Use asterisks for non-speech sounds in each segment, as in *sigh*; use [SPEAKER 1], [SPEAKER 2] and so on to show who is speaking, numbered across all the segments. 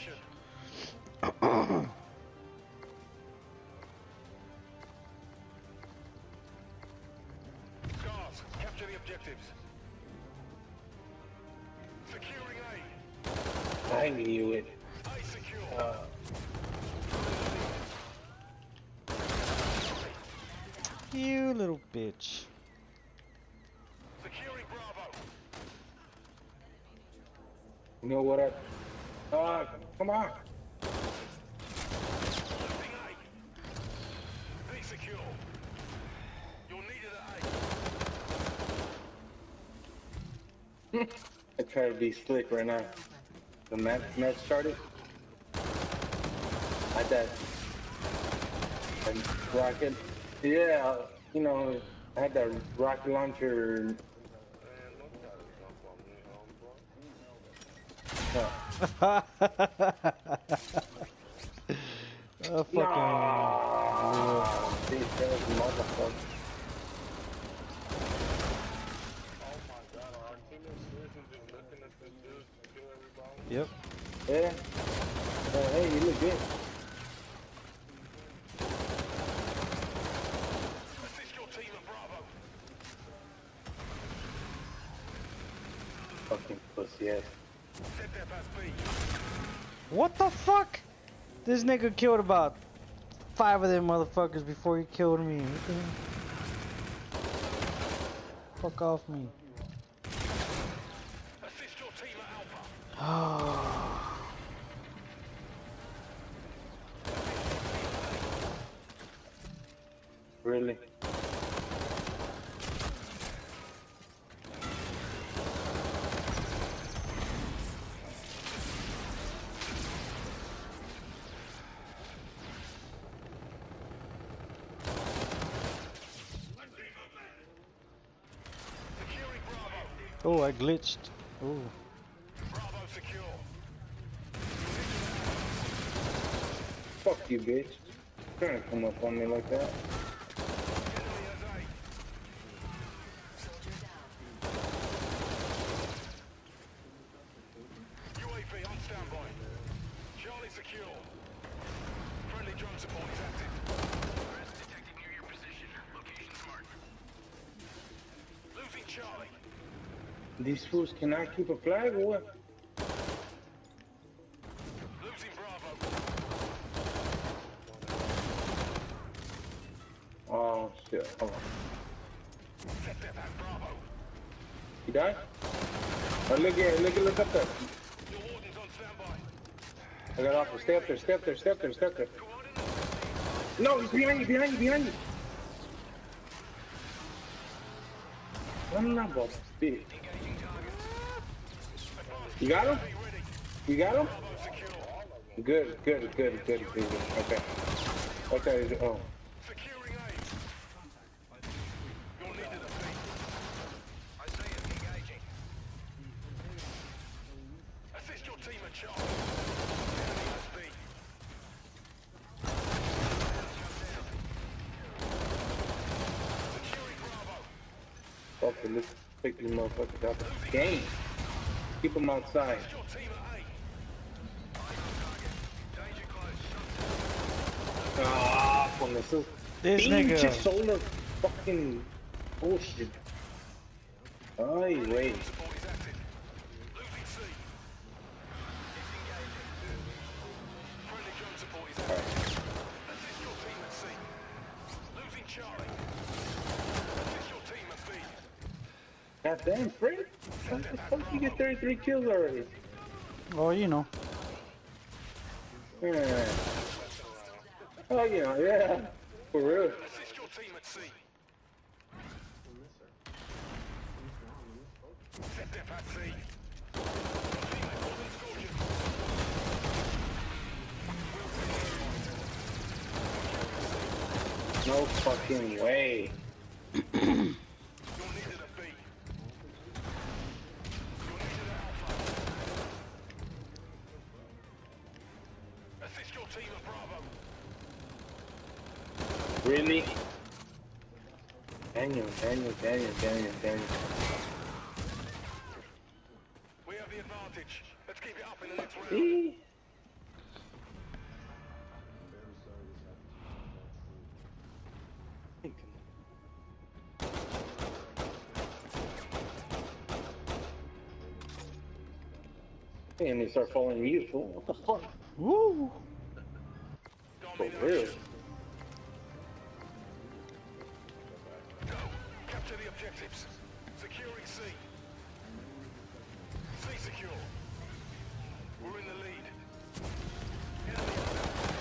[SPEAKER 1] position. *coughs* Scars, capture the objectives. Securing A.
[SPEAKER 2] I knew it.
[SPEAKER 1] A secure.
[SPEAKER 2] Uh,
[SPEAKER 3] You little bitch.
[SPEAKER 1] Securing Bravo.
[SPEAKER 2] you know what I... Come on. I try to be slick right now. The match, match started. I that that rocket. Yeah, you know, I had that rocket launcher.
[SPEAKER 3] Oh, fucking.
[SPEAKER 2] these motherfucker.
[SPEAKER 4] My god, our team is seriously just looking at this dude to kill everybody.
[SPEAKER 3] Yep.
[SPEAKER 2] Yeah. Oh, hey, you look good.
[SPEAKER 1] Assist your team at Bravo.
[SPEAKER 2] Fucking pussy ass.
[SPEAKER 1] Set their pass B.
[SPEAKER 3] What the fuck? This nigga killed about five of them motherfuckers before he killed me. Fuck off me.
[SPEAKER 2] Really?
[SPEAKER 3] Oh, I glitched. Oh.
[SPEAKER 1] Bravo secure.
[SPEAKER 2] Fuck you, bitch. Trying to come up on me like that.
[SPEAKER 1] Enemy has A. UAV on standby. Charlie secure. Friendly drone support is active. Threats detected near your position. Location's marked. Losing Charlie.
[SPEAKER 2] These fools cannot keep a flag or what?
[SPEAKER 1] Losing Bravo.
[SPEAKER 2] Oh shit. Hold on.
[SPEAKER 1] Set their pass Bravo.
[SPEAKER 2] He died? Oh, look at look at look up there.
[SPEAKER 1] Your warden's on standby.
[SPEAKER 2] I got off. Stay up there. Stay up there. Stay up there. Stay up there. No, he's behind you. Behind you. Behind you. I'm not about to speak.
[SPEAKER 1] Engaging targets.
[SPEAKER 2] You got him? You got him? Good. Good. Good. Good. Good. Okay. Okay. Oh. Okay. Let's pick these motherfuckers out the game. Keep them outside.
[SPEAKER 1] Assist your team at A. Danger close.
[SPEAKER 2] Ah, con esos
[SPEAKER 3] This
[SPEAKER 2] pinches
[SPEAKER 3] nigga.
[SPEAKER 2] solar fucking bullshit. Ay, güey.
[SPEAKER 1] Support. Losing C. Disengaging. Friendly drone support is active. Assist your team at C. Losing Charlie. Assist your team at B.
[SPEAKER 2] God damn, Fred. How the fuck you get 33 kills already?
[SPEAKER 3] Well, you know.
[SPEAKER 2] Yeah. Oh, yeah, yeah. For real.
[SPEAKER 1] Assist your team
[SPEAKER 2] Really? Daniel, Daniel, Daniel, Daniel, Daniel.
[SPEAKER 1] We have the advantage. Let's keep it up in the next round.
[SPEAKER 2] See? And they start following you, fool. What the fuck?
[SPEAKER 3] Woo!
[SPEAKER 2] For real.
[SPEAKER 1] Objectives. Securing C. C secure. We're in the lead. Enemy on Alpha.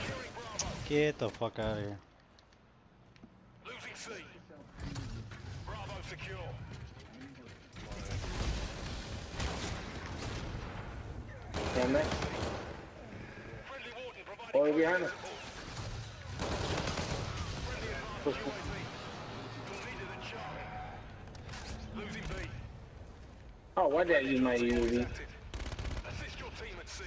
[SPEAKER 1] Securing Bravo.
[SPEAKER 3] Get the fuck out of here.
[SPEAKER 1] Losing C. Bravo secure.
[SPEAKER 2] Damn that. Oh, behind us. Push, push. Oh, why did I use my UAV?
[SPEAKER 1] active. Assist ah your team at C.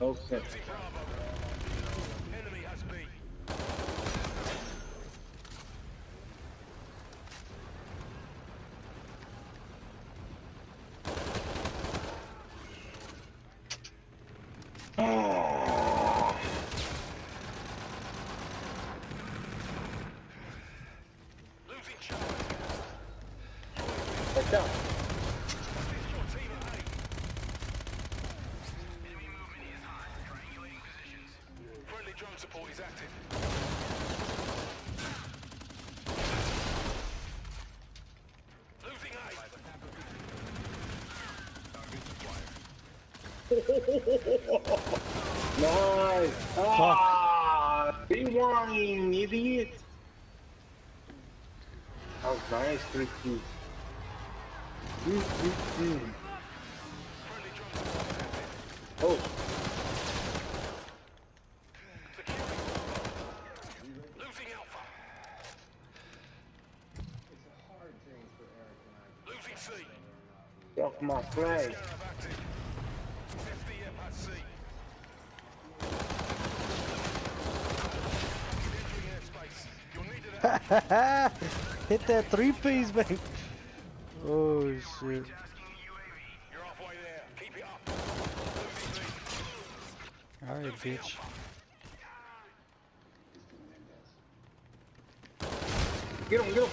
[SPEAKER 2] No sense.
[SPEAKER 1] Losing Bravo. Enemy has B. Losing Charlie.
[SPEAKER 2] Watch out.
[SPEAKER 1] Assist your team at A. Friendly drone support is active. Losing A.
[SPEAKER 2] Nice. Ah, rewind, idiot. That was nice, keys. Mm, mm, mm.
[SPEAKER 1] Active.
[SPEAKER 2] Oh,
[SPEAKER 1] Losing
[SPEAKER 2] my flag. *laughs*
[SPEAKER 3] Hit that three piece, man. Oh shit.
[SPEAKER 1] You're halfway there. Keep it up. Losing B.
[SPEAKER 3] Alright,
[SPEAKER 1] Losing
[SPEAKER 3] bitch.
[SPEAKER 2] Get him, get him.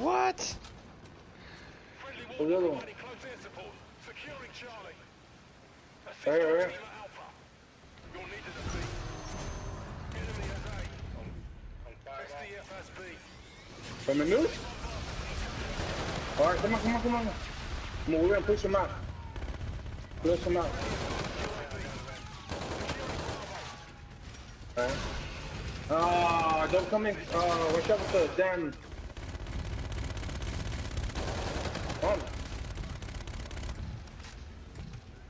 [SPEAKER 3] What?
[SPEAKER 1] Friendly
[SPEAKER 2] Oh, the other one.
[SPEAKER 1] providing close air support. Securing Charlie.
[SPEAKER 2] Right, right,
[SPEAKER 1] team at Alpha. You're needed at B. Enemy has A.
[SPEAKER 4] I'm five off.
[SPEAKER 1] SDF has B.
[SPEAKER 2] From the news? Alright, come on, come on, come on. Come on, we're gonna push him out. Push him out. Alright. Ah, don't come in. Uh, watch out with the damn. Come.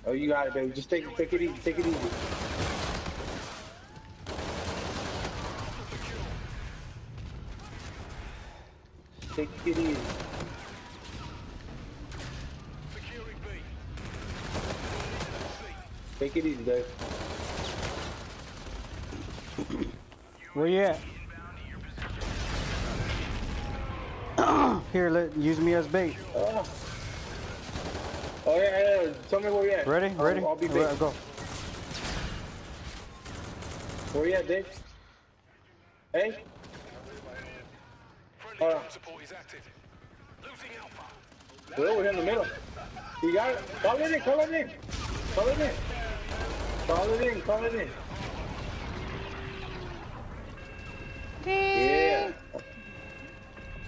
[SPEAKER 2] Oh, you got it, baby. Just take take it easy, take it easy. Take it easy. Take it easy, Dave. *clears throat*
[SPEAKER 3] Where you at? *clears throat* Here, let use me as bait.
[SPEAKER 2] Oh, oh yeah, yeah. Tell me where you at.
[SPEAKER 3] Ready?
[SPEAKER 2] I'll-
[SPEAKER 3] Ready?
[SPEAKER 2] I'll, be
[SPEAKER 3] Alright,
[SPEAKER 2] back.
[SPEAKER 3] go.
[SPEAKER 2] Where you at, Dave? Hey? Uh.
[SPEAKER 1] drone support is active. Losing Alpha.
[SPEAKER 2] We're over here in the middle. You got it? Call it in, call it in. Call it in. Call it in, call it in. Yeah.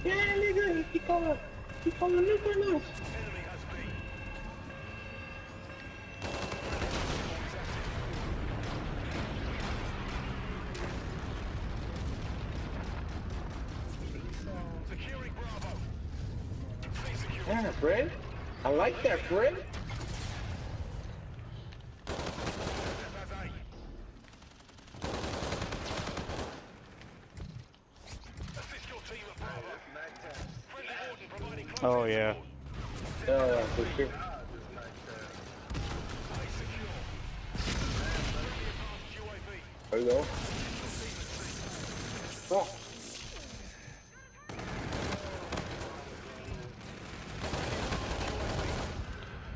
[SPEAKER 2] Yeah, nigga, he called, he called now.
[SPEAKER 1] Team at Bravo. Friendly warden providing close
[SPEAKER 3] Oh yeah.
[SPEAKER 2] Yeah, yeah, for sure.
[SPEAKER 1] A secure. Advanced UAV.
[SPEAKER 2] There you go. Oh.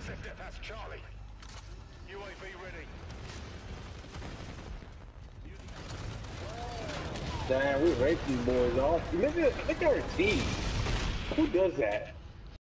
[SPEAKER 1] SetDef has Charlie. UAV ready.
[SPEAKER 2] Damn, we raped these boys off. Look at look at our team. Who does that?